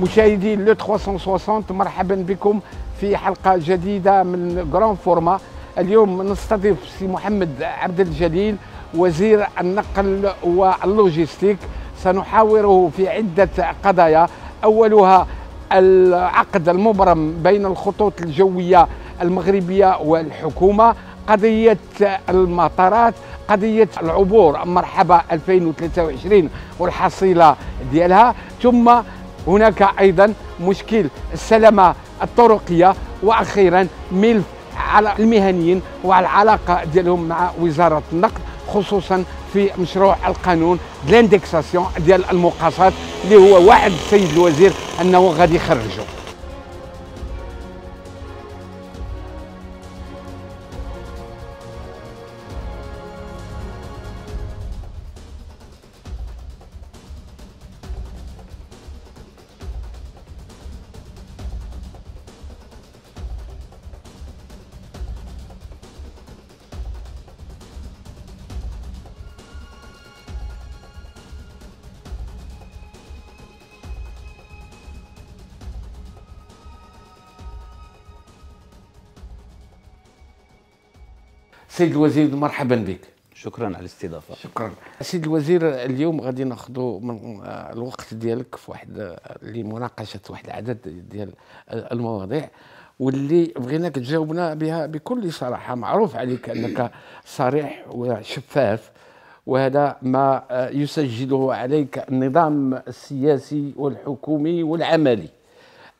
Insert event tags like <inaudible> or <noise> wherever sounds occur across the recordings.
مشاهدي Le 360 مرحبا بكم في حلقه جديده من grand format اليوم نستضيف سي محمد عبد الجليل وزير النقل واللوجيستيك سنحاوره في عده قضايا اولها العقد المبرم بين الخطوط الجويه المغربيه والحكومة قضيه المطارات قضيه العبور مرحبا 2023 والحصيله ديالها ثم هناك أيضا مشكل. السلامة الطرقية وأخيرا ملف على المهنيين وعلى العلاقه ديالهم مع وزارة النقل خصوصا في مشروع القانون ديال ديال المقاصات اللي هو وعد السيد الوزير أنه غادي يخرجه. سيد الوزير مرحبا بك. شكرا على الاستضافة. شكرا. سيد الوزير اليوم غادي ناخذوا من الوقت ديالك في واحد لمناقشة واحد العدد ديال المواضيع واللي بغيناك تجاوبنا بها بكل صراحة. معروف عليك أنك صريح وشفاف وهذا ما يسجله عليك النظام السياسي والحكومي والعملي.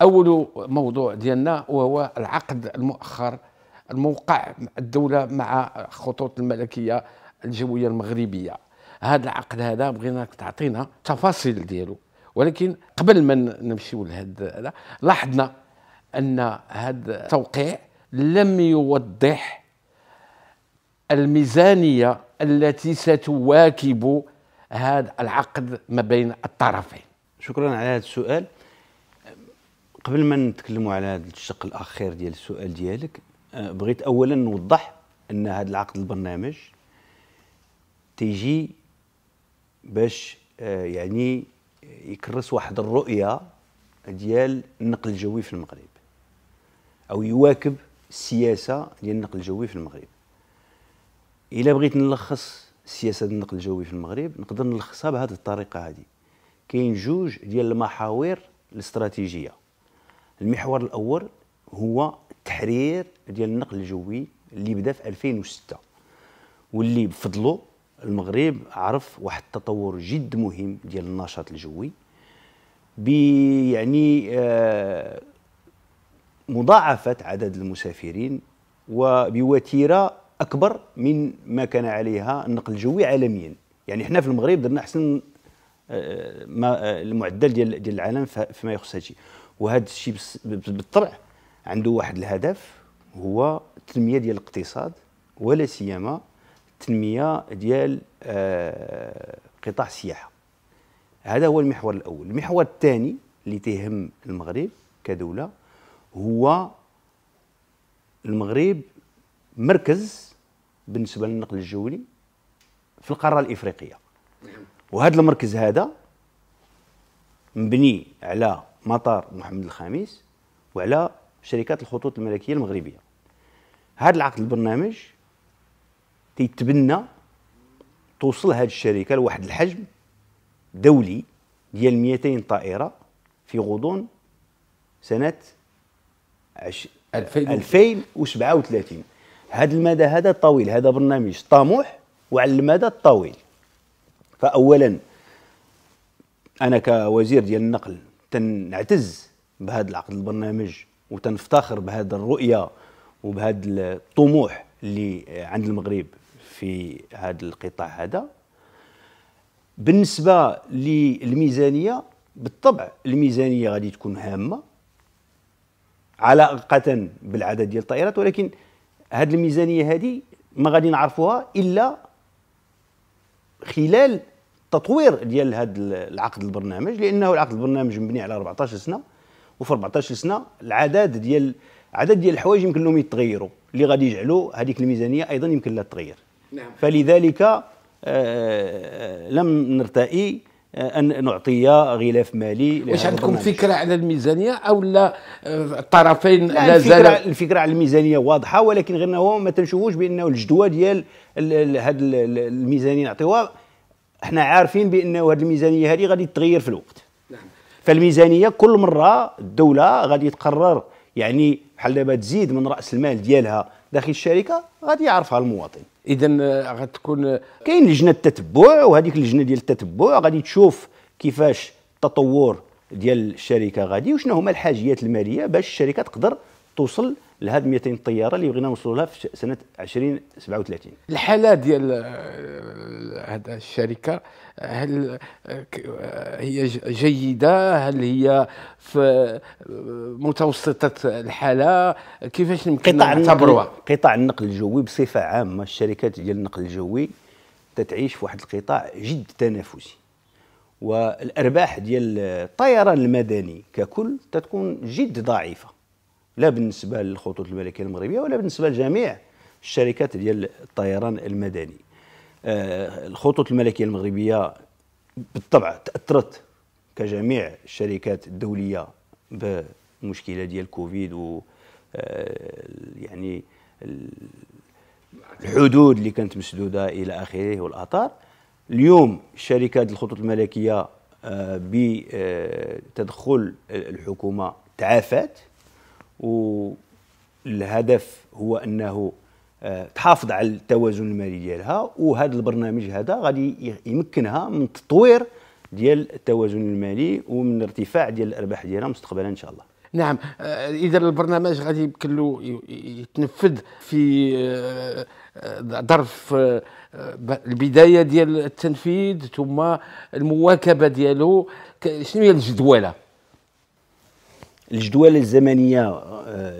أول موضوع ديالنا وهو العقد المؤخر الموقع الدولة مع خطوط الملكية الجوية المغربية. هذا العقد هذا بغيناك تعطينا تفاصيل ديالو. ولكن قبل ما نمشيو لهذا لاحظنا أن هذا التوقيع لم يوضح الميزانية التي ستواكب هذا العقد ما بين الطرفين. شكرا على هذا السؤال. قبل ما نتكلموا على هذا الشق الأخير ديال السؤال ديالك بغيت اولا نوضح أن هذا العقد البرنامج تيجي باش آه، يعني يكرس واحد الرؤية ديال النقل الجوي في المغرب أو يواكب السياسة ديال النقل الجوي في المغرب. إلا بغيت نلخص سياسة النقل الجوي في المغرب نقدر نلخصها بهذه الطريقة هذه. كاين جوج ديال المحاور الاستراتيجية. المحور الأول هو التحرير ديال النقل الجوي اللي بدا في 2006 واللي بفضله المغرب عرف واحد التطور جد مهم ديال النشاط الجوي. يعني آه مضاعفة عدد المسافرين وبوتيرة أكبر من ما كان عليها النقل الجوي عالميا. يعني إحنا في المغرب درنا أحسن آه ما آه المعدل ديال ديال العالم فيما يخص هذا الشيء وهذا الشيء بالطبع عنده واحد الهدف هو التنمية ديال الاقتصاد ولا سيما التنمية ديال آه قطاع السياحة. هذا هو المحور الأول. المحور الثاني اللي تهم المغرب كدولة هو المغرب مركز بالنسبة للنقل الجوي في القارة الإفريقية. وهذا المركز هذا مبني على مطار محمد الخامس وعلى شركات الخطوط الملكية المغربية. هذا العقد البرنامج تيتبنى توصل هذه الشركة لواحد الحجم دولي ديال 200 طائرة في غضون سنة 2037 هذا المدى هذا طويل. هذا برنامج طموح وعلى المدى الطويل. فاولا أنا كوزير ديال النقل تنعتز بهذا العقد البرنامج وتنفتخر بهذه الرؤية وبهذا الطموح اللي عند المغرب في هذا القطاع هذا. بالنسبة للميزانية بالطبع الميزانية غادي تكون هامة علاقة بالعدد ديال الطائرات ولكن هذه الميزانية هذه ما غادي نعرفوها إلا خلال تطوير ديال هذا العقد البرنامج لأنه العقد البرنامج مبني على 14 سنة. وفي 14 سنة العدد ديال عدد ديال الحوايج يمكن لهم يتغيروا. اللي غادي يجعلوا هذيك الميزانية أيضا يمكن لها تغير نعم. فلذلك آه، آه، لم نرتئي أن نعطي غلاف مالي واش عندكم فكرة على الميزانية أو لا؟ الطرفين لا, زال الفكرة على الميزانية واضحة ولكن غير هو ما تنشوفوش بأنه الجدوى ديال هذه الميزانية نعطيوها. إحنا عارفين بأنه هذه الميزانية هذه غادي تتغير في الوقت. فالميزانية كل مرة الدولة غادي تقرر يعني بحال دابا تزيد من رأس المال ديالها داخل الشركة غادي يعرفها المواطن. اذا آه، غتكون آه، كاين لجنة التتبع وهذيك اللجنة ديال التتبع غادي تشوف كيفاش التطور ديال الشركة غادي وشنو هما الحاجيات المالية باش الشركة تقدر توصل لهاد 200 طيارة اللي بغينا نوصلوا لها في سنة 2037 الحالة ديال آه، هذا الشركة هل هي جيدة؟ هل هي في متوسطة الحالة؟ كيفاش يمكن نعتبروها؟ قطاع النقل الجوي بصفة عامة الشركات ديال النقل الجوي تتعيش في واحد القطاع جد تنافسي. والأرباح ديال الطيران المدني ككل تتكون جد ضعيفة. لا بالنسبة للخطوط الملكية المغربية ولا بالنسبة لجميع الشركات ديال الطيران المدني. آه، الخطوط الملكية المغربية بالطبع تأثرت كجميع الشركات الدولية بالمشكلة ديال كوفيد و آه، يعني الحدود اللي كانت مسدودة إلى آخره والآثار. اليوم شركات الخطوط الملكية آه، بتدخل الحكومة تعافت. والهدف هو أنه آه، تحافظ على التوازن المالي ديالها وهذا البرنامج هذا غادي يمكنها من تطوير ديال التوازن المالي ومن ارتفاع ديال الأرباح ديالها مستقبلا إن شاء الله. نعم آه، اذا البرنامج غادي يمكن له يتنفذ في آه، ظرف البداية ديال التنفيذ ثم المواكبة ديالو شنو هي الجدولة؟ الجدوله الزمنية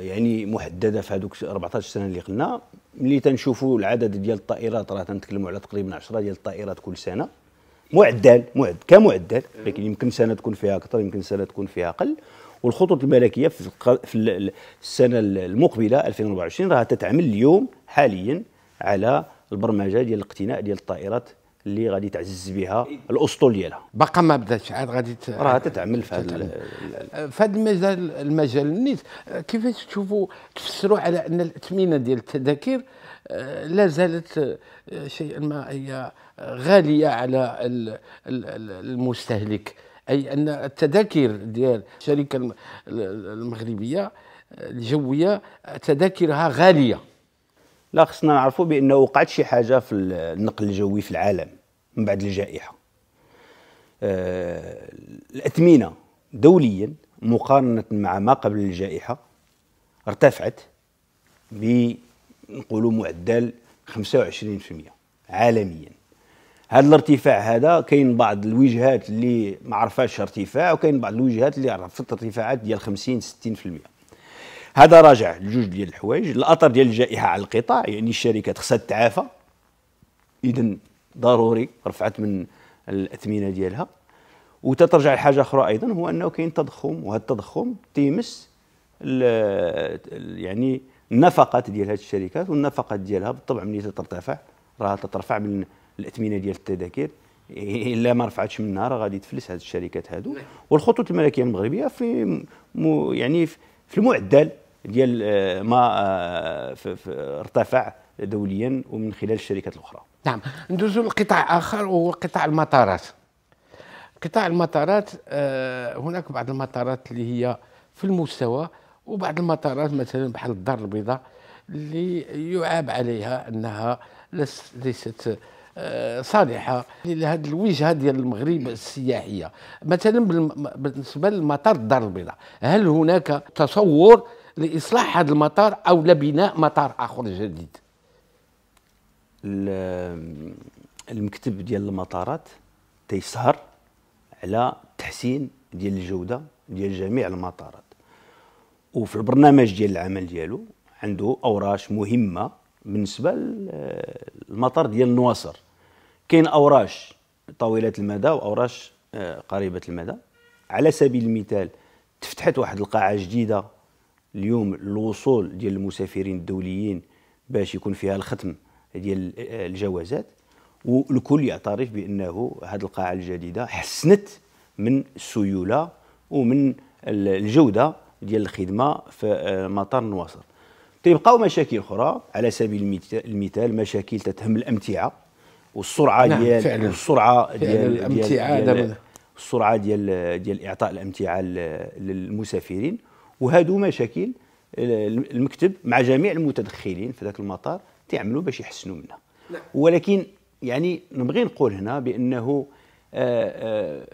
يعني محددة في هذوك 14 سنة اللي قلنا. ملي تنشوفوا العدد ديال الطائرات راه تنتكلموا على تقريبا 10 ديال الطائرات كل سنة. معدل معد كمعدل لكن يمكن سنة تكون فيها أكثر يمكن سنة تكون فيها أقل. والخطوط الملكية في في السنة المقبلة 2024 راها تتعمل اليوم حاليا على البرمجة ديال الاقتناء ديال الطائرات اللي غادي تعزز بها الأسطول ديالها. باقا ما بداتش عاد غادي راه تتعمل في هذا في هذا المجال المجال النيت. كيفاش تشوفوا تفسروا على أن الأثمنة ديال التذاكر آه، لا زالت آه، شيئا ما هي غالية على المستهلك. أي أن التذاكر ديال الشركة المغربية الجوية تذاكرها غالية. لا خصنا نعرفوا بأنه وقعت شي حاجة في النقل الجوي في العالم من بعد الجائحة. آه الأثمنة دوليا مقارنة مع ما قبل الجائحة ارتفعت بنقولوا معدل 25% عالميا. هذا الارتفاع هذا كاين بعض الوجهات اللي ما عرفاش ارتفاع وكاين بعض الوجهات اللي عرفت ارتفاعات ديال 50 60% هذا راجع لجوج ديال الحوايج. الاثر ديال الجائحة على القطاع يعني الشركات خصها تتعافى اذا ضروري رفعت من الأثمنة ديالها. وتترجع لحاجة أخرى أيضا هو أنه كاين تضخم وهذا التضخم تيمس يعني النفقات ديال هذه الشركات والنفقات ديالها بالطبع ملي ترتفع راه تترفع من الأثمنة ديال التذاكر. إلا ما رفعتش منها راه غادي تفلس هذه الشركات هذو والخطوط الملكية المغربية في يعني في المعدل ديال آه، ما آه، ارتفع دوليا ومن خلال الشركات الأخرى. نعم. ندوزو لقطاع آخر وهو قطاع المطارات. قطاع المطارات آه، هناك بعض المطارات اللي هي في المستوى وبعض المطارات مثلا بحال الدار البيضاء اللي يعاب عليها أنها ليست صالحة. لهذه الوجهة ديال المغرب السياحية. مثلا بالنسبة لمطار الدار البيضاء هل هناك تصور لإصلاح هذا المطار أو لبناء مطار آخر جديد؟ المكتب ديال المطارات تيسهر على تحسين ديال الجودة ديال جميع المطارات. وفي البرنامج ديال العمل ديالو عنده أوراش مهمة بالنسبة للمطار ديال النواصر. كاين أوراش طويله المدى واوراش آه، قريبه المدى. على سبيل المثال تفتحت واحد القاعة جديدة اليوم الوصول ديال المسافرين الدوليين باش يكون فيها الختم ديال آه، الجوازات. والكل يعترف بأنه هذه القاعة الجديدة حسنت من السيولة ومن الجودة ديال الخدمة في آه، مطار النواصر. تيبقاو مشاكل أخرى على سبيل المثال مشاكل تتهم الأمتعة والسرعة نعم ديال فعلا. السرعة ديال الأمتعة ديال السرعة ديال ديال إعطاء الأمتعة للمسافرين. وهادو مشاكل المكتب مع جميع المتدخلين في ذاك المطار تعملوا باش يحسنوا منها. نعم. ولكن يعني نبغي نقول هنا بأنه آآ آآ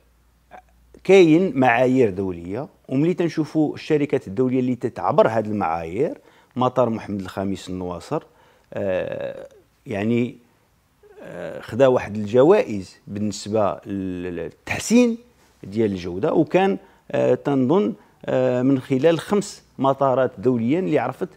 كاين معايير دولية وملي تنشوفوا الشركات الدولية اللي تتعبر هذه المعايير مطار محمد الخامس النواصر يعني خدا واحد الجوائز بالنسبة للتحسين ديال الجودة وكان تنظن من خلال خمس مطارات دوليا اللي عرفت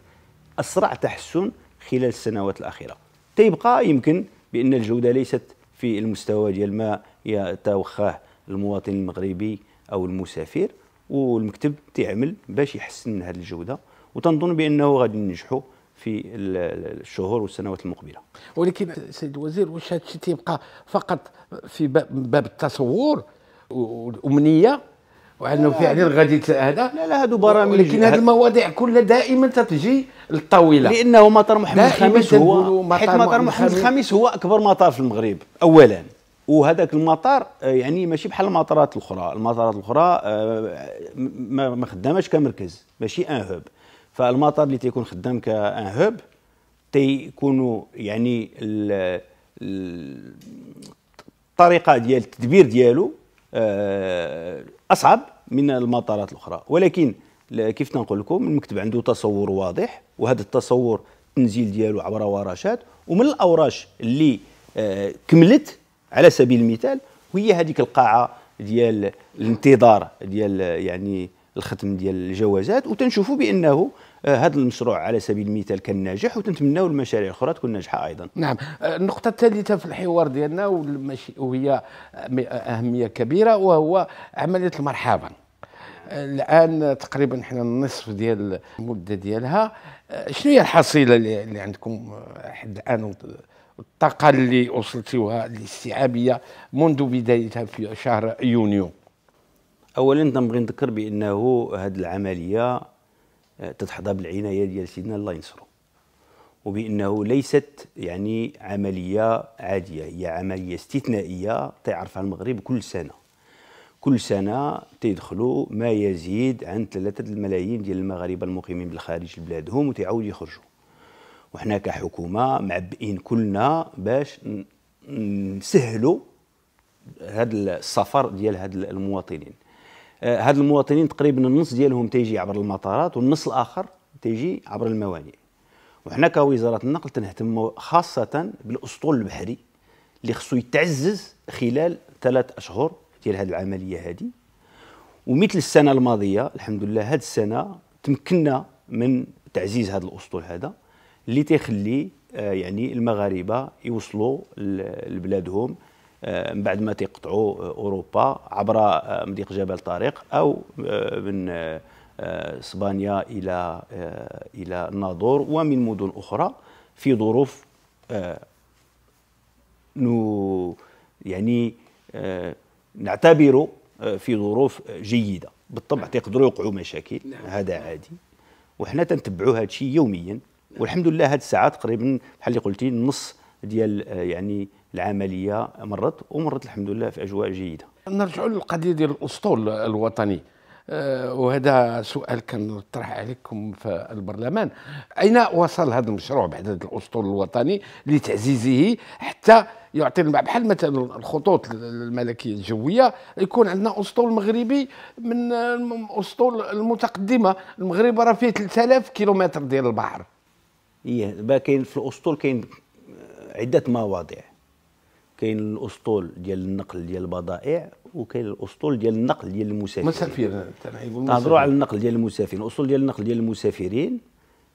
أسرع تحسن خلال السنوات الأخيرة. تيبقى يمكن بأن الجودة ليست في المستوى ديال ما يتوخاه المواطن المغربي أو المسافر والمكتب تعمل باش يحسن من هذه الجودة. وتنظن بأنه غادي ننجحوا في الشهور والسنوات المقبلة. ولكن سيد الوزير واش هذا الشيء تيبقى فقط في باب التصور وامنيه وأنه فعلا غادي هذا؟ لا لا هادو برامج. ولكن هذه المواضيع كلها دائما تتجي الطاوله لأنه مطار محمد الخامس هو حيت مطار محمد الخامس. هو أكبر مطار في المغرب اولا. وهذاك المطار آه، يعني ماشي بحال المطارات الأخرى. المطارات الأخرى آه، ما خداماش كمركز ماشي ان هوب فالمطار اللي تيكون خدام كان هوب تيكونوا يعني الطريقة ديال التدبير ديالو آه، أصعب من المطارات الأخرى. ولكن كيف تنقول لكم المكتب عنده تصور واضح وهذا التصور التنزيل ديالو عبر ورشات ومن الاوراش اللي آه، كملت على سبيل المثال وهي هذيك القاعة ديال الانتظار ديال يعني الختم ديال الجوازات وتنشوفوا بأنه آه، هذا المشروع على سبيل المثال كان ناجح وتنتمناو المشاريع الاخرى تكون ناجحة أيضا. نعم. آه، النقطة الثالثة في الحوار ديالنا وهي أهمية كبيرة وهو عملية المرحبا. الآن تقريبا حنا النصف ديال المدة ديالها. آه، شنو هي الحصيلة اللي عندكم حد الآن الطاقه اللي وصلتوها الاستيعابية منذ بدايتها في شهر يونيو؟ اولا نبغي نذكر بأنه هذه العملية تتحظى بالعناية ديال سيدنا الله ينصرو وبأنه ليست يعني عملية عادية هي عملية استثنائية تعرفها المغرب كل سنة. كل سنة تيدخلوا ما يزيد عن ثلاثة الملايين ديال المغاربة المقيمين بالخارج بلادهم وتعاود يخرجوا. وحنا كحكومة معبئين كلنا باش نسهلوا هذا السفر ديال هاد المواطنين. آه، هاد المواطنين تقريبا النص ديالهم تيجي عبر المطارات والنص الآخر تيجي عبر الموانئ وحنا كوزارة النقل تنهتم خاصة بالأسطول البحري اللي خصو يتعزز خلال ثلاث أشهر ديال هذه العملية هذه ومثل السنة الماضية الحمد لله هذه السنة تمكنا من تعزيز هذا الأسطول هذا اللي تيخلي آه، يعني المغاربة يوصلوا لبلادهم آه، من بعد ما تيقطعوا آه، أوروبا عبر آه، مضيق جبل طارق أو من إسبانيا إلى إلى الناظور ومن مدن أخرى في ظروف نو يعني نعتبر في ظروف جيدة. بالطبع تيقدروا يوقعوا مشاكل نعم. هذا عادي. وحنا تنتبعوا هذا الشيء يوميا. والحمد لله هذه الساعات تقريبا بحال اللي قلتي النص ديال يعني العملية مرت ومرت الحمد لله في أجواء جيدة. نرجع للقضية ديال الأسطول الوطني أه وهذا سؤال كان طرح عليكم في البرلمان أين وصل هذا المشروع بعد هذا الأسطول الوطني لتعزيزه حتى يعطي بحال مثلا الخطوط الملكية الجوية يكون عندنا أسطول مغربي من الأسطول المتقدمة المغرب راه فيه 3000 كيلومتر ديال البحر. إيه كاين في الأسطول كاين عدة مواضيع كاين الأسطول ديال النقل ديال البضائع وكاين الأسطول ديال النقل ديال المسافرين. مسافر تهضروا على النقل ديال المسافرين. الأسطول ديال النقل ديال المسافرين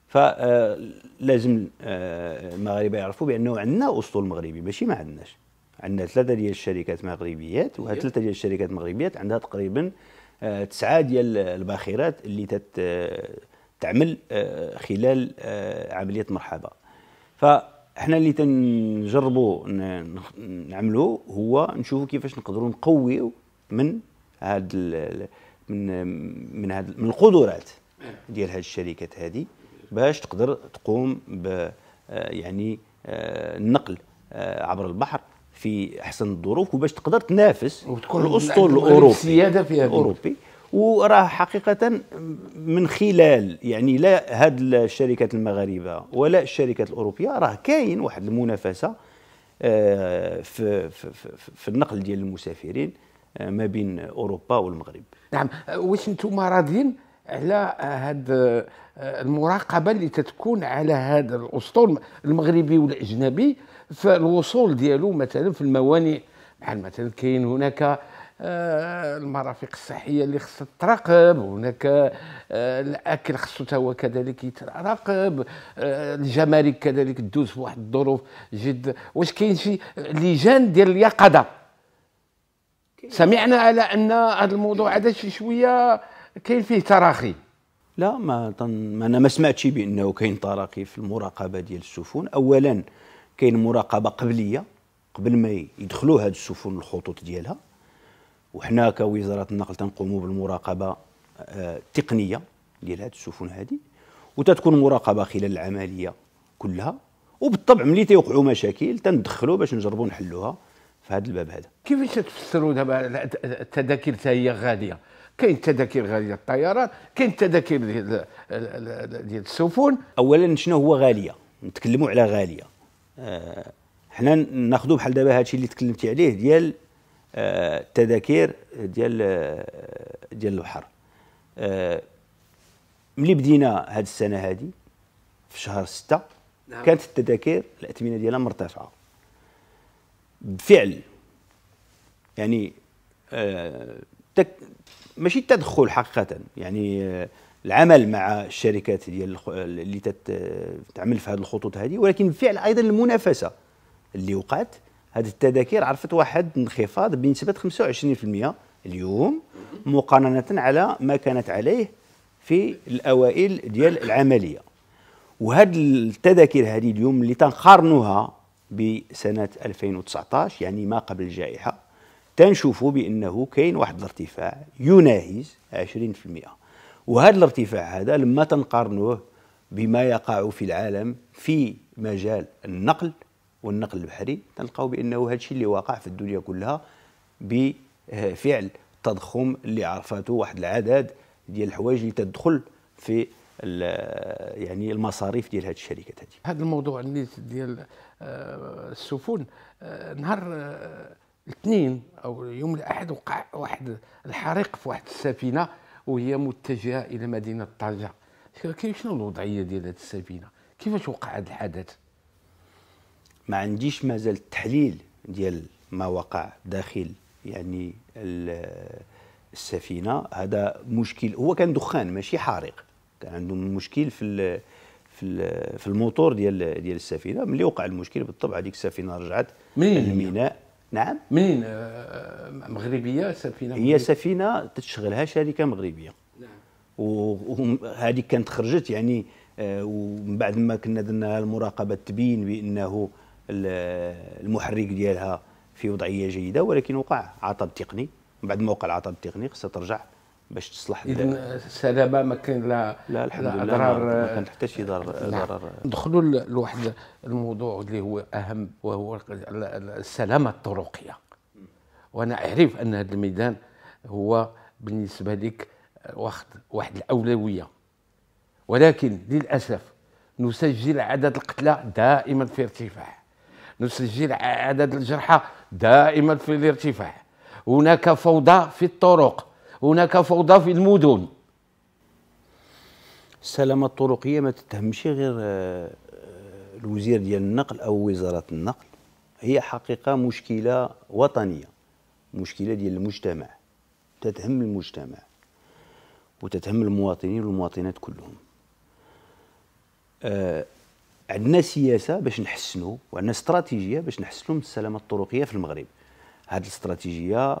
فلازم آه، آه، المغاربة يعرفوا بأنه عندنا أسطول مغربي ماشي ما عندناش. عندنا ثلاثة ديال الشركات مغربيات وهاد ثلاثة ديال الشركات المغربيات عندها تقريبا آه، تسعة ديال الباخرات اللي تت تعمل خلال عملية مرحبا. ف إحنا اللي تنجربوا نعملوا هو نشوفوا كيفاش نقدروا نقويو من هاد من من هاد من القدرات ديال هاد الشركات هذه باش تقدر تقوم ب آه، يعني آه، النقل آه، عبر البحر في أحسن الظروف وباش تقدر تنافس الأسطول الأوروبي. السيادة في هذا الأوروبي. وراه حقيقة من خلال يعني لا هاد الشركات المغاربة ولا الشركات الأوروبية راه كاين واحد المنافسة في, في, في, في النقل ديال المسافرين ما بين أوروبا والمغرب. نعم. واش أنتم راضيين على هاد المراقبة اللي تتكون على هذا الأسطول المغربي والاجنبي في الوصول ديالو مثلا في الموانئ؟ بحال مثلا كاين هناك آه، المرافق الصحية اللي خصها تراقب هناك آه، الأكل خصو هو كذلك يتراقب آه، الجمارك كذلك تدوز في واحد الظروف جد. واش كاين شي لجان ديال اليقظة؟ سمعنا على أن هذا الموضوع هذا شي شوية كاين فيه تراخي. لا ما طن... أنا ما سمعتش بأنه كاين تراخي في المراقبة ديال السفن. اولا كاين مراقبة قبلية قبل ما يدخلوا هاد السفن الخطوط ديالها. وحنا كوزاره النقل تنقوموا بالمراقبة التقنيه آه، ديال هاد السفن هذه وتتكون مراقبه خلال العملية كلها. وبالطبع ملي تيوقعوا مشاكل تندخلوا باش نجربوا نحلوها في هذا الباب هذا. كيفاش تفسروا دابا التذاكر حتى هي غالية؟ كاين تذاكر غالية الطيران كاين تذاكر ديال ديال السفن. اولا شنو هو غالية؟ نتكلموا على غالية. آه، حنا ناخذوا بحال دابا هادشي اللي تكلمتي عليه ديال التذاكر آه، ديال آه، ديال البحر. ملي بدينا هاد السنة هذه في شهر ستة نعم. كانت التذاكر الأثمنة ديالها مرتفعة. بالفعل يعني آه تك ماشي التدخل حقيقة. يعني آه العمل مع الشركات ديال اللي تعمل في هذه الخطوط هذه ولكن بالفعل أيضا المنافسة اللي وقعت. هذه التذاكر عرفت واحد انخفاض بنسبة 25% اليوم مقارنة على ما كانت عليه في الأوائل ديال العملية. وهذه التذاكر هذه اليوم اللي تنقارنوها بسنة 2019 يعني ما قبل الجائحة تنشوفوا بأنه كاين واحد الارتفاع يناهز 20% وهذا الارتفاع هذا لما تنقارنوه بما يقع في العالم في مجال النقل والنقل البحري تلقاو بأنه هذا الشيء اللي واقع في الدنيا كلها بفعل التضخم اللي عرفته واحد العدد ديال الحوايج اللي تدخل في يعني المصاريف ديال هذه الشركات هذه. هذا الموضوع ديال آه، السفن آه، نهار آه، الاثنين أو يوم الأحد وقع واحد الحريق في واحد السفينة وهي متجهة إلى مدينة طنجه شنو الوضعية ديال هذه السفينة؟ كيفاش وقع هذا الحدث؟ ما عنديش مازال التحليل ديال ما وقع داخل يعني السفينة. هذا مشكل هو كان دخان ماشي حارق. كان عندهم مشكل في في في الموتور ديال ديال السفينة. ملي وقع المشكل بالطبع هذيك السفينة رجعت منين الميناء. نعم. منين آه، مغربية سفينة مغربية. هي سفينة تشغلها شركة مغربية. نعم. وهذه كانت خرجت يعني آه، ومن بعد ما كنا درنا المراقبة تبين بأنه المحرك ديالها في وضعية جيدة ولكن وقع عطب تقني. بعد ما وقع العطب التقني خصها ترجع باش تصلح اذا السلامه ما كاين لا لا الحمد لله ما كان حتى شي ضرر ضرر. ندخلوا لواحد الموضوع اللي هو أهم وهو السلامة الطرقية. وأنا أعرف أن هذا الميدان هو بالنسبة لك واخد واحد الأولوية. ولكن للأسف نسجل عدد القتلى دائما في ارتفاع. نسجل عدد الجرحى دائما في الارتفاع. هناك فوضى في الطرق هناك فوضى في المدن. السلامة الطرقية ما تتهمش غير آه، الوزير ديال النقل أو وزارة النقل. هي حقيقة مشكلة وطنية مشكلة ديال المجتمع. تتهم المجتمع وتتهم المواطنين والمواطنات كلهم. آه عندنا سياسة باش نحسنوا وعندنا استراتيجية باش نحسنوا من السلامة الطرقية في المغرب. هذه الاستراتيجية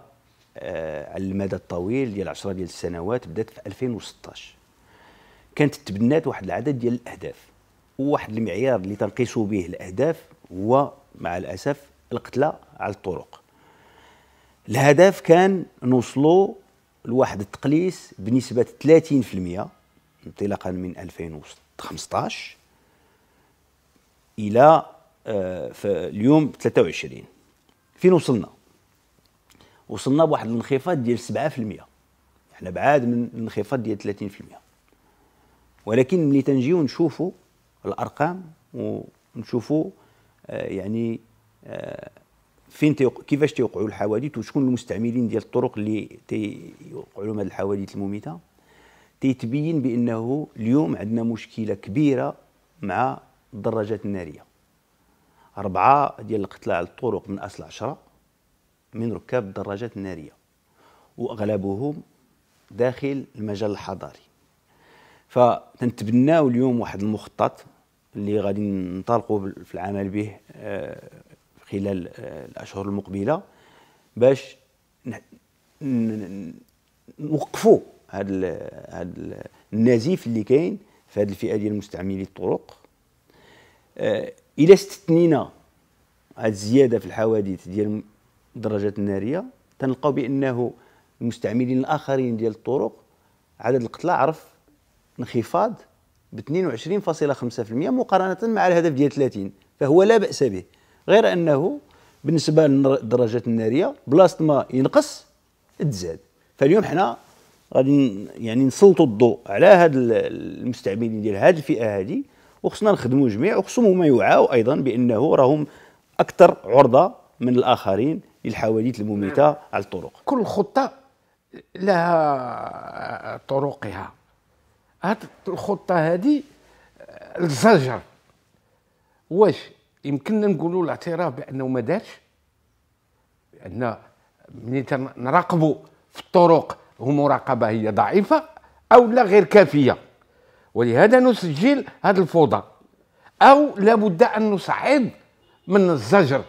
آه على المدى الطويل ديال 10 ديال السنوات بدات في 2016 كانت تبنات واحد العدد ديال الأهداف وواحد المعيار اللي تنقيسوا به الأهداف هو مع الأسف القتلى على الطرق. الهدف كان نوصلوا لواحد التقليص بنسبة 30% انطلاقا من 2015 إلى آه، اليوم 23 فين وصلنا؟ وصلنا بواحد الانخفاض ديال 7% إحنا بعاد من الانخفاض ديال 30% ولكن ملي تنجيو نشوفوا الأرقام ونشوفوا آه، يعني آه، فين تيوق... كيفاش تيوقعوا الحوادث وشكون المستعملين ديال الطرق اللي تيوقعوا لهم هذه الحوادث المميتة تيتبين بأنه اليوم عندنا مشكلة كبيرة مع الدراجات النارية. أربعة ديال القتلى على الطرق من أصل عشرة من ركاب الدراجات النارية. وأغلبهم داخل المجال الحضاري. فتنتبناو اليوم واحد المخطط اللي غادي ننطلقوا في العمل به آه، خلال آه، الأشهر المقبلة باش نوقفوا هذا النزيف اللي كاين في هذه الفئة ديال مستعملي الطرق. آه، إلى استثنينا هذه الزيادة في الحوادث ديال الدراجات النارية تنلقاو بأنه المستعملين الآخرين ديال الطرق. عدد القتلى عرف انخفاض ب 22.5% مقارنة مع الهدف ديال 30 فهو لا بأس به. غير أنه بالنسبة للدراجات النارية بلاصه ما ينقص تزاد فاليوم حنا غادي يعني نسلطوا الضوء على هاد المستعملين ديال هذه الفئة هذه وخصنا نخدموا جميع وخصهم هما يوعوا أيضا بأنه راهم أكثر عرضة من الآخرين للحوادث المميتة على الطرق. كل خطة لها طرقها. هاد الخطة هذه الزجر. واش يمكننا نقولوا الاعتراف بأنه ما دارش؟ لأن ملي نراقبوا في الطرق ومراقبه هي ضعيفة أو لا غير كافية؟ ولهذا نسجل هذه الفوضى. أو لابد أن نصعد من الزجر.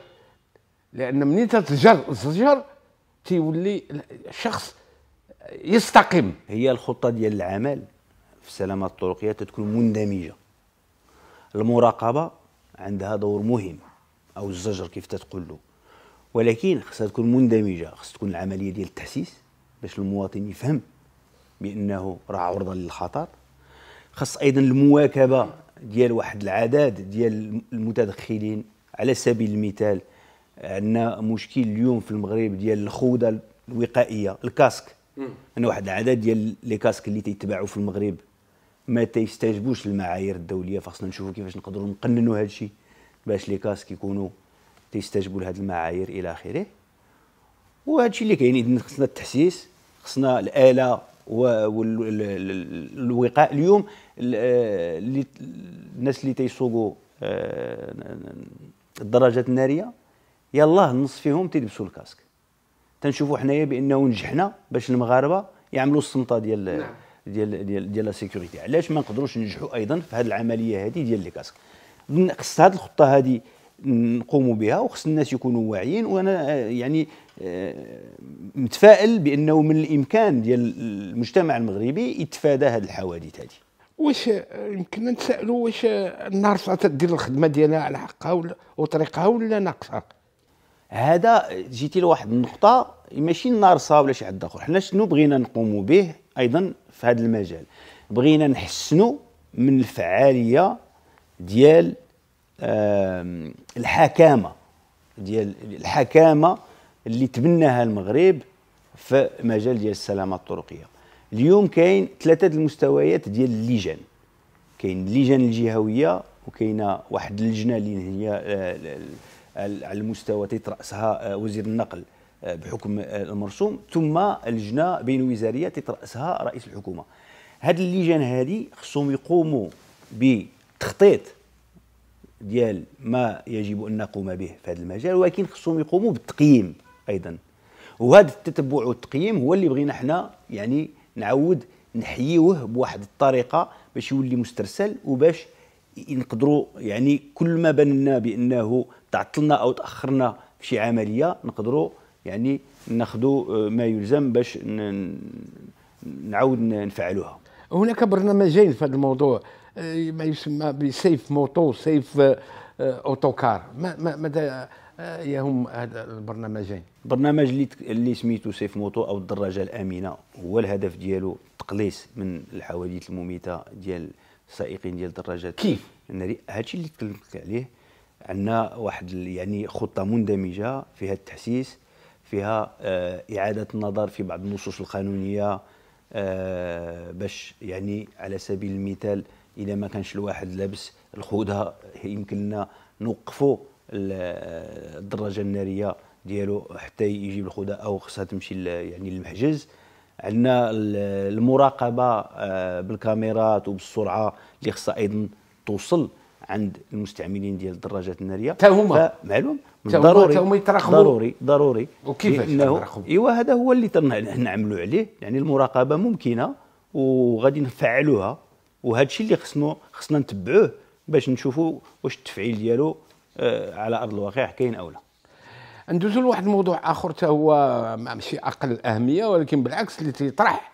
لأن ملي تتزجر الزجر تيولي الشخص يستقيم. هي الخطة ديال العمل في السلامه الطرقية تكون مندمجة. المراقبة عندها دور مهم. أو الزجر كيف تتقول له. ولكن خصها تكون مندمجة. خص تكون العملية ديال التحسيس باش المواطن يفهم بأنه راه عرضة للخطر. خص أيضا المواكبة ديال واحد العدد ديال المتدخلين على سبيل المثال عندنا مشكل اليوم في المغرب ديال الخوذة الوقائية الكاسك. ان واحد العدد ديال لي كاسك اللي تيتباعوا في المغرب ما تيستجبوش للمعايير الدولية فخصنا نشوفوا كيفاش نقدروا نقننوا هذا الشيء باش لي كاسك يكونوا تيستجبوا لهذه المعايير إلى آخره. وهذا الشيء اللي كاين خصنا التحسيس خصنا الآلة والوقاء اليوم الناس اللي تيسوقوا آه، الدراجات النارية يلاه النص فيهم تيلبسوا الكاسك. تنشوفوا حنايا بأنه نجحنا باش المغاربة يعملوا الصمطة ديال نعم. ديال ديال ديال la sécurité. علاش ما نقدروش ننجحوا أيضا في هذه العملية هذه ديال les casques؟ خص هذه الخطة هذه نقوموا بها وخص الناس يكونوا واعيين. وأنا آه، يعني آه، متفائل بأنه من الإمكان ديال المجتمع المغربي يتفادى هذه الحوادث هذه واش يمكن نتسالوا واش النار تدير الخدمة ديالها على حقها وطريقها ولا ناقصه هذا جيتي لواحد النقطة ماشي النارصه ولا شي حد آخر. حنا شنو بغينا نقوموا به أيضا في هذا المجال؟ بغينا نحسنوا من الفعالية ديال الحكامة ديال الحكامة اللي تبناها المغرب في مجال ديال السلامة الطرقية. اليوم كاين ثلاثة المستويات ديال اللجان. كاين اللجان الجهوية وكاينة واحد اللجنة اللي هي آه، على المستوى تترأسها آه، وزير النقل آه، بحكم المرسوم. ثم اللجنة بين وزارية تترأسها رئيس الحكومة. هذه اللجان هذه خصهم يقوموا بتخطيط ديال ما يجب أن نقوم به في هذا المجال ولكن خصهم يقوموا بالتقييم أيضا. وهذا التتبع والتقييم هو اللي بغينا إحنا يعني نعود نحييوه بواحد الطريقة باش يولي مسترسل وباش نقدروا يعني كل ما بان بأنه تعطلنا أو تأخرنا في شي عملية نقدروا يعني ناخذوا آه، ما يلزم باش نعاود نفعلوها. هناك برنامجين في هذا الموضوع. ما يسمى بسيف موتو سيف أوتوكار. ماذا يهم هذا البرنامجين؟ البرنامج اللي اللي سميتو سيف موتو أو الدراجة الامنه هو الهدف ديالو تقليص من الحوادث المميتة ديال السائقين ديال الدراجات. كيف؟ هادشي اللي تكلمت عليه. عندنا واحد يعني خطة مندمجة فيها التحسيس فيها آه إعادة النظر في بعض النصوص القانونية آه باش يعني على سبيل المثال إذا ما كانش الواحد لابس الخوذة يمكن لنا نوقفوا الدراجة النارية ديالو حتى يجيب الخوذة أو خصها تمشي يعني للمحجز. عندنا المراقبة آه، بالكاميرات وبالسرعة اللي خصها أيضا توصل عند المستعملين ديال الدراجات النارية. حتى هما؟ معلوم ضروري هما يتراقبوا؟ ضروري ضروري. وكيفاش إيوا هذا هو اللي نعملوا عليه. يعني المراقبة ممكنة وغادي نفعلوها. وهذا الشيء اللي خصنا خصنا نتبعوه باش نشوفوا واش التفعيل ديالو آه، على أرض الواقع كاين أو لا. ندوزو لواحد الموضوع آخر حتى هو ماشي أقل أهمية ولكن بالعكس اللي تيطرح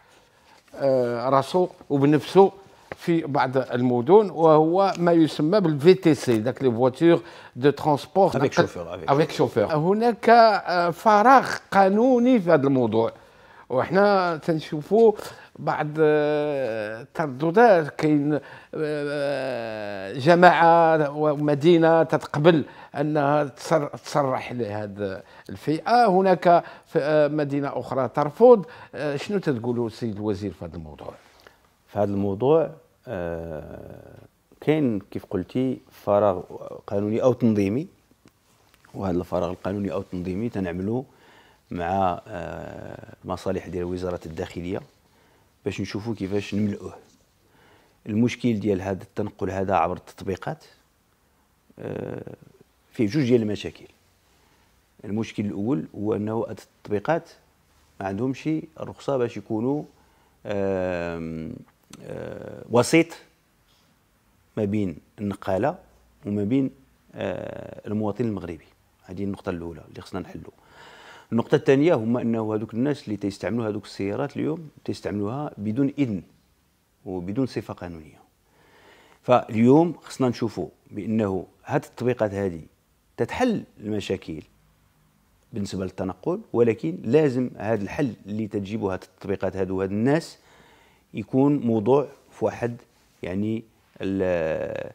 آه، راسو وبنفسه في بعض المدن وهو ما يسمى ب ال VTC ذاك les voitures de transport avec chauffeur avec chauffeur هناك آه، فراغ قانوني في هذا الموضوع. وحنا تنشوفوا بعض الترددات كاين جماعة ومدينة تتقبل أنها تصرح لهذه الفئه هناك مدينة أخرى ترفض. شنو تقولوا السيد الوزير في هذا الموضوع؟ في هذا الموضوع كاين كيف قلتي فراغ قانوني أو تنظيمي. وهذا الفراغ القانوني أو التنظيمي تنعملوا مع المصالح ديال وزارة الداخلية. باش نشوفوا كيفاش نملؤوه المشكل ديال هذا التنقل هذا عبر التطبيقات آه، فيه جوج ديال المشاكل. المشكل الأول هو أنه التطبيقات ما عندهمش الرخصة باش يكونوا وسيط ما بين النقالة وما بين آه، المواطن المغربي. هذه النقطة الأولى اللي خصنا نحلو. النقطة الثانية هما أنه هذوك الناس اللي تيستعملوا هذوك السيارات اليوم تيستعملوها بدون إذن وبدون صفة قانونية. فاليوم خصنا نشوفوا بأنه هذه التطبيقات هذه تتحل المشاكل بالنسبة للتنقل ولكن لازم هذا الحل اللي تجيبه هذه التطبيقات هذو هاد الناس يكون موضوع في واحد يعني آه،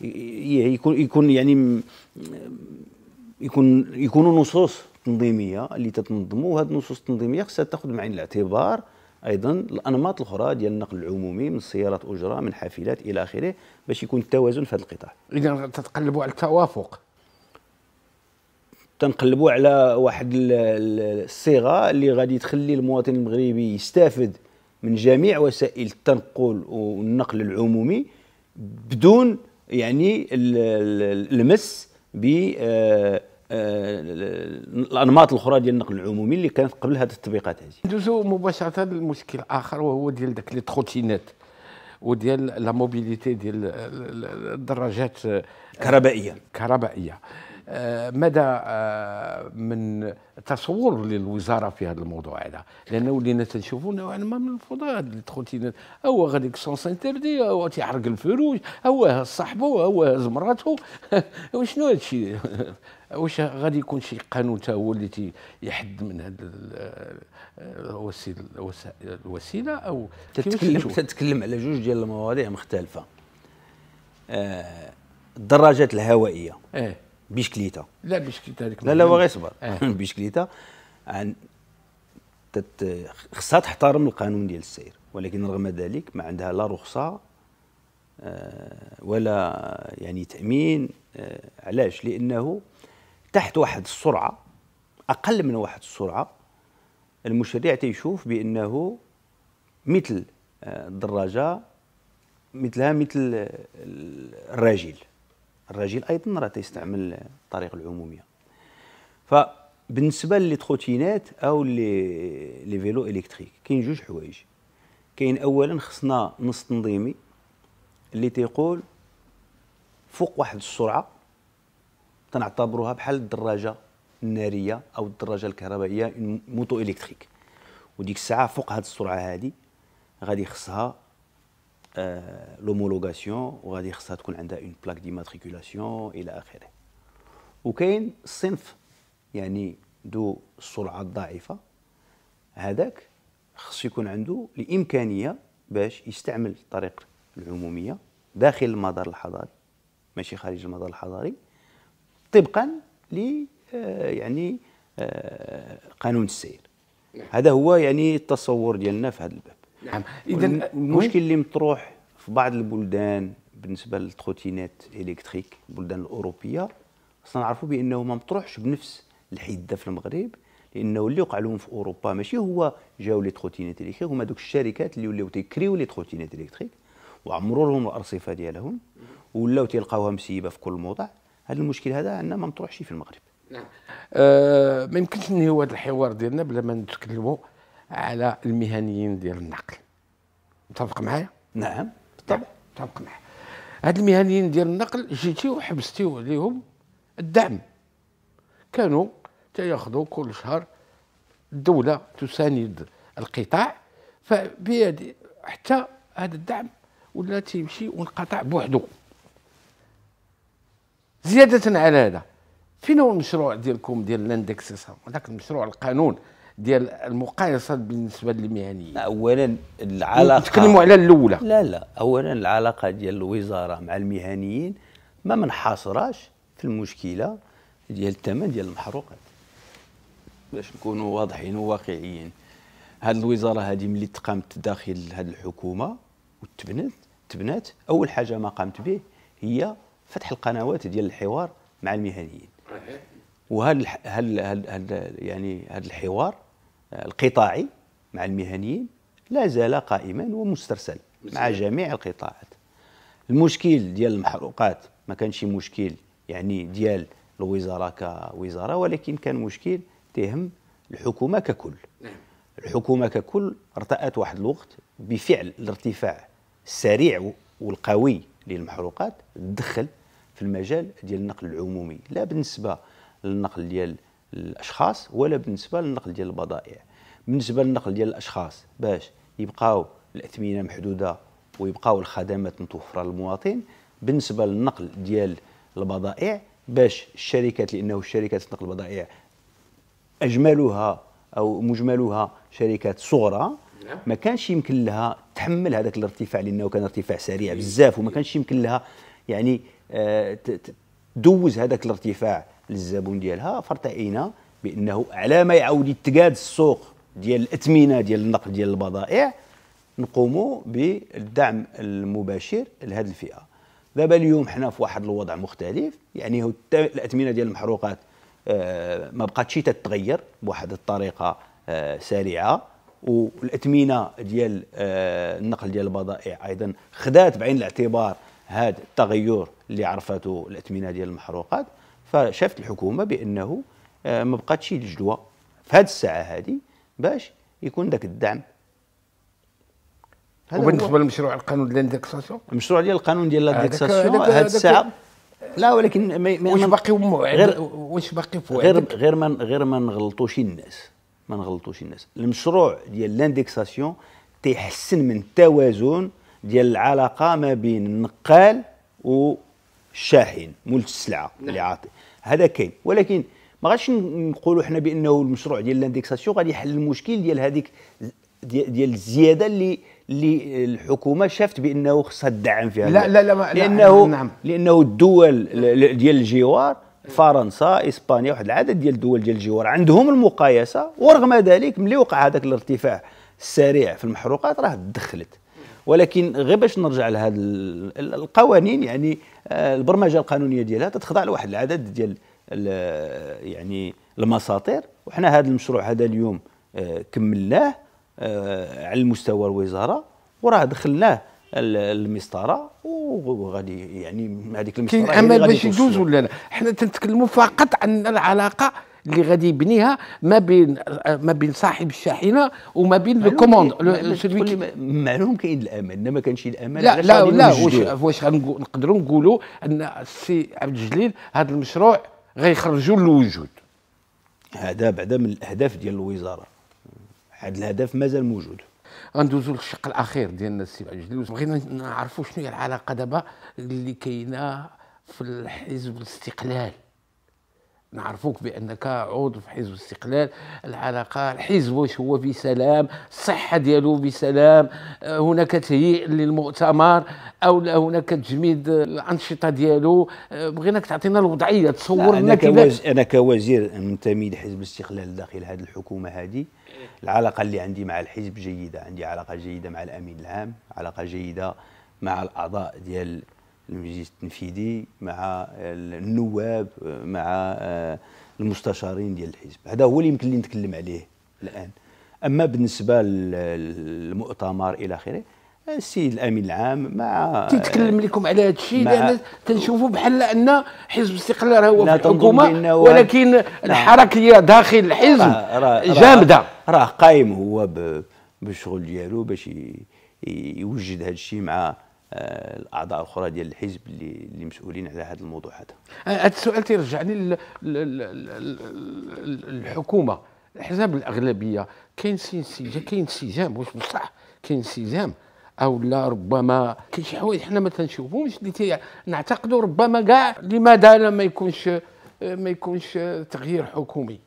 يكون يكون يعني يكون يكونوا نصوص تنظيمية اللي تتنظموا وهذه النصوص التنظيمية خصها تاخذ بعين الاعتبار أيضا الأنماط الأخرى ديال النقل العمومي من سيارات أجرة من حافلات إلى آخره باش يكون التوازن في هذا القطاع. اذا تتقلبوا على التوافق. تنقلبوا على واحد الصيغة اللي غادي تخلي المواطن المغربي يستافد من جميع وسائل التنقل والنقل العمومي بدون يعني المس ب آه، آه، الأنماط الاخرى ديال النقل العمومي اللي كانت قبل هذه التطبيقات هذه. ندوزو مباشرة للمشكل الآخر وهو ديال داك لي تروتينات وديال لا موبيليتي ديال الدراجات كهربائية. كهربائية. مدى آه، من تصور للوزارة في هذا الموضوع هذا؟ لأنه ولينا تنشوفوا نوعا ما من الفضاء دخلتي هو غادي سونس انتردي هو تيحرق الفروج هو صاحبه هو زمراته <laughs> وشنو هذا الشيء؟ <laughs> واش غادي يكون شي قانون تا هو اللي يحد من هذا الوسيله الوسيلة؟ أو تتكلم تتكلم على جوج ديال المواضيع مختلفة. آه الدراجات الهوائية. آه بشكليته لا بشكليته هذيك لا لا هو غير صبر. آه. <laughs> عن تت... خصها تحترم القانون ديال السير ولكن رغم ذلك ما عندها لا رخصة آه ولا يعني تأمين آه علاش؟ لأنه تحت واحد السرعة أقل من واحد السرعة المشرع تيشوف بأنه مثل آه، الدراجة مثلها مثل الراجل. الراجل أيضا راه تيستعمل الطريق العمومية. فبالنسبة للتروتينات أو لي لي فيلو إلكتريك كاين جوج حوايج. كاين اولا خصنا نص تنظيمي اللي تيقول فوق واحد السرعة تنعتبروها بحال الدراجة النارية أو الدراجة الكهربائية moto électrique وديك الساعة فوق هذه السرعة هذه غادي خصها l'homologation وغادي خصها تكون عندها une plaque d'immatriculation إلى اخره وكاين الصنف يعني ذو السرعه الضعيفه هذاك خص يكون عنده الامكانيه باش يستعمل الطريق العموميه داخل المدار الحضاري ماشي خارج المدار الحضاري طبقا ل يعني قانون السير. هذا هو يعني التصور ديالنا في هذا الباب نعم. اذا المشكل اللي مطروح في بعض البلدان بالنسبة للتروتينات الكتريك البلدان الأوروبية خصنا نعرفوا بأنه ما مطروحش بنفس الحدة في المغرب لأنه اللي وقع لهم في أوروبا ماشي هو جاو les trottinettes électriques هما دوك الشركات اللي ولاو تيكريو les trottinettes électriques وعمروا لهم الأرصفة ديالهم ولاو تيلقاوها مسيبة في كل موضع. هذا المشكل هذا عندنا ما مطروحش في المغرب. نعم. أه ما يمكنش ننهيو هذا الحوار ديالنا بلا ما نتكلموا. على المهنيين ديال النقل. متفق معايا؟ نعم. بالطبع متفق معايا. هاد المهنيين ديال النقل جيتي وحبستيو عليهم الدعم. كانوا تياخذوا كل شهر الدولة تساند القطاع فبيد حتى هذا الدعم ولا تيمشي وانقطع بوحده زيادة على هذا فين هو المشروع ديالكم ديال لاندكسيسيون هذاك المشروع القانون. ديال المقايصه بالنسبة للمهنيين. اولا العلاقه نتكلموا على الأولى. لا لا. اولا العلاقة ديال الوزارة مع المهنيين ما منحصراش في المشكلة ديال الثمن ديال المحروقات. باش نكونوا واضحين وواقعيين هذه الوزارة هذه ملي تقامت داخل هذه الحكومة وتبنت تبنات أول حاجة ما قامت به هي فتح القنوات ديال الحوار مع المهنيين. وهذا هل هل يعني هذا الحوار القطاعي مع المهنيين لا زال قائما ومسترسل مع جميع القطاعات. المشكل ديال المحروقات ما كانش مشكل يعني ديال الوزارة كوزارة ولكن كان مشكل تهم الحكومة ككل. نعم. الحكومة ككل ارتأت واحد الوقت بفعل الارتفاع السريع والقوي للمحروقات تدخل في المجال ديال النقل العمومي لا بالنسبة للنقل ديال الأشخاص ولا بالنسبة للنقل ديال البضائع. بالنسبة للنقل ديال الأشخاص باش يبقاو الاثمنه محدودة ويبقاو الخدمات متوفرة للمواطن بالنسبة للنقل ديال البضائع باش الشركات لأنه الشركات نقل البضائع اجملها أو مجملها شركات صغرى نعم. ما كانش يمكن لها تحمل هذاك الارتفاع لأنه كان ارتفاع سريع بزاف وما كانش يمكن لها يعني آه، دوز هذاك الارتفاع للزبون ديالها فارتئينا بأنه على ما يعاود يتقاد السوق ديال الاثمنة ديال النقل ديال البضائع نقوموا بالدعم المباشر لهذه الفئة. دابا اليوم حنا في واحد الوضع مختلف يعني الاثمنة ديال المحروقات آه، ما بقاتش تتغير بواحد الطريقة آه، سريعة. والاثمنة ديال آه، النقل ديال البضائع أيضا خدات بعين الاعتبار هذا التغير اللي عرفته الاثمنة ديال المحروقات. فشافت الحكومة بأنه ما بقاتش الجدوى في هذه الساعة هذه باش يكون ذاك الدعم. وبالنسبة لمشروع القانون ديال ال indexation المشروع ديال القانون ديال ال indexation هذه الساعة. لا ولكن ما واش باقي غير واش باقي في غير غير ما غير ما نغلطوش الناس. ما نغلطوش الناس. المشروع ديال l'indexation تيحسن من التوازن ديال العلاقة ما بين النقال والشاحن مول السلعة نعم. اللي عاطي. هذا كاين. ولكن ما غاديش نقولوا حنا بأنه المشروع ديال لاندكساسيون غادي يحل المشكل ديال هذيك ديال الزيادة اللي اللي الحكومة شافت بأنه خصها تدعم فيها لا لا لا لأنه نعم. لأنه الدول ديال الجوار فرنسا إسبانيا واحد العدد ديال الدول ديال الجوار عندهم المقايسة ورغم ذلك ملي وقع هذاك الارتفاع السريع في المحروقات راه تدخلت ولكن غير باش نرجع لهذا القوانين يعني آه، البرمجة القانونية ديالها تتخضع لواحد العدد ديال يعني المساطر وحنا هذا المشروع هذا اليوم آه، كملناه آه، على المستوى الوزارة وراه دخلناه المسطرة. وغادي يعني هذيك المسطرة كاين امل باش يجوز ولا لا؟ حنا تنتكلموا فقط عن العلاقة اللي غادي يبنيها ما بين ما بين صاحب الشاحنة وما بين le commande معلوم كاين. الأمل إنما ما كانش الأمل لا لا لا واش واش نقدروا نقولوا أن السي عبد الجليل هذا المشروع غيخرجوا للوجود. هذا بعدا من الأهداف ديال الوزارة. هذا الهدف مازال موجود. غندوزو للشق الأخير ديالنا السي عبد الجليل بغينا نعرفوا شنو هي العلاقة دابا اللي كاينة في الحزب الاستقلال. نعرفوك بأنك عضو في حزب الاستقلال. العلاقة الحزب واش هو بسلام؟ الصحة ديالو بسلام. آه، هناك تهيئ للمؤتمر أو هناك تجميد الأنشطة ديالو. آه، بغيناك تعطينا الوضعية تصور أنا كوزير أنا كوزير منتمي لحزب الاستقلال داخل هذه الحكومة هذه. العلاقة اللي عندي مع الحزب جيدة عندي علاقة جيدة مع الأمين العام علاقة جيدة مع الأعضاء ديال المجلس التنفيذي مع النواب مع آه، المستشارين ديال الحزب. هذا هو اللي يمكن لي نتكلم عليه الآن. أما بالنسبة للمؤتمر إلى آخره السيد الأمين العام مع تيتكلم لكم على هذا الشيء لأن تنشوفوا بحال أن حزب الاستقلال هو في الحكومة ولكن الحركيه داخل الحزب جامدة. راه قايم هو بالشغل ديالو باش يوجد هذا الشيء مع آه، الأعضاء الأخرى ديال الحزب اللي اللي مسؤولين على هذا الموضوع هذا. هذا السؤال تيرجعني لل- لل- لل- لل- للحكومه الأحزاب الأغلبية كاين شي انسجام كاين انسجام واش بصح؟ كاين انسجام أو لا ربما كاين شي حوايج حنا ما تنشوفوش اللي نعتقدوا ربما كاع لماذا ما يكونش ما يكونش تغيير حكومي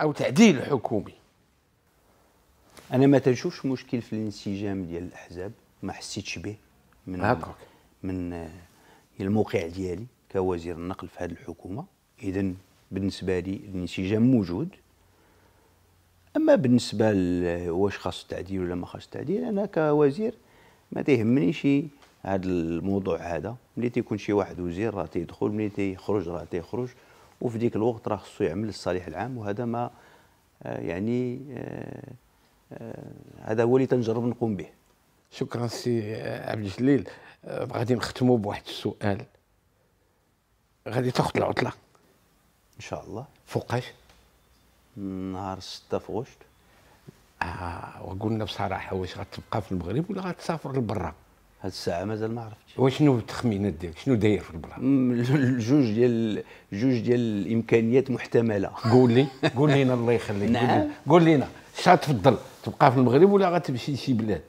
أو تعديل حكومي. أنا ما تنشوفش مشكل في الانسجام ديال الأحزاب ما حسيتش به. من هاكاك. من آه، الموقع ديالي كوزير النقل في هذه الحكومة. اذا بالنسبة لي الانسجام موجود. أما بالنسبة واش خاص التعديل ولا ما خاص التعديل أنا كوزير ما تيهمنيش هذا الموضوع هذا. ملي تيكون شي واحد وزير راه تيدخل ملي تيخرج راه تيخرج. وفي ديك الوقت راه خصو يعمل للصالح العام وهذا ما آه، يعني آه، هذا هو اللي تنجرب نقوم به. شكرا سي عبد الجليل. غادي نختموا بواحد السؤال. غادي تاخذ العطلة. إن شاء الله. فوقاش؟ نهار 6 في غشت. آه وقلنا بصراحة واش غتبقى في المغرب ولا غتسافر لبرا؟ هاد الساعة مازال ما عرفتش. وشنو التخمينات ديالك؟ شنو داير في البرا؟ م- جوج ديال جوج ديال الإمكانيات محتملة. قول لي. قول لينا الله يخليك. نعم. قول لينا. اش غتفضل تبقى في المغرب ولا غتمشي لشي بلاد؟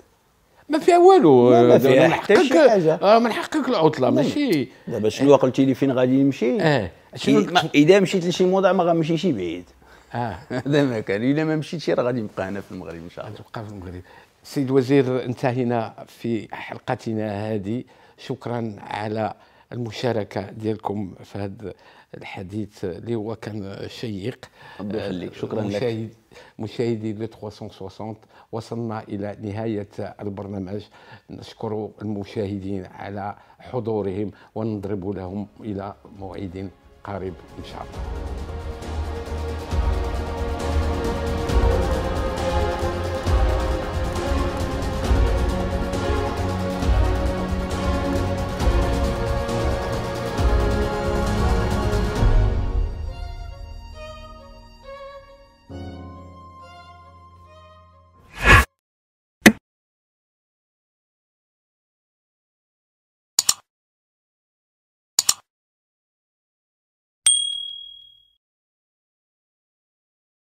ما فيها والو. ما آه، فيها حتى شي حاجة. آه من حقك العطلة ماشي. دابا شنو قلتي لي فين غادي نمشي آه شنو إذا مشيت لشي موضع ما غنمشيش بعيد. آه. <laughs> هذا ما كان. الا ما مشيتش راه غادي نبقى هنا في المغرب إن شاء الله. تبقى في المغرب. سيد الوزير انتهينا في حلقتنا هذه. شكرا على المشاركة ديالكم في هذا الحديث اللي هو كان شيق. ربي يخليك، شكراً لك. مشاهد مشاهدي لو 360 وصلنا إلى نهاية البرنامج. نشكر المشاهدين على حضورهم ونضرب لهم إلى موعد قريب إن شاء الله.